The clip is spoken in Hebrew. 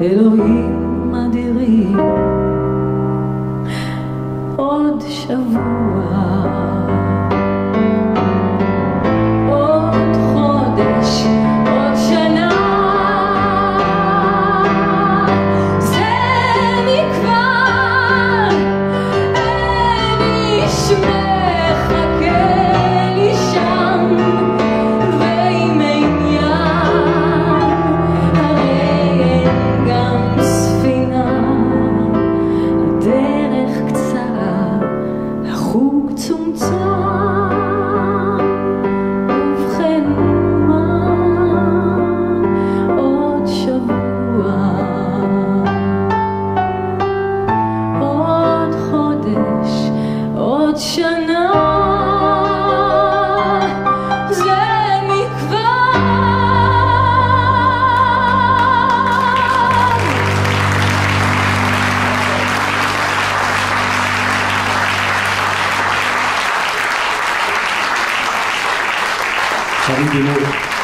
אלוהים אדירים. עוד שבוע so Have?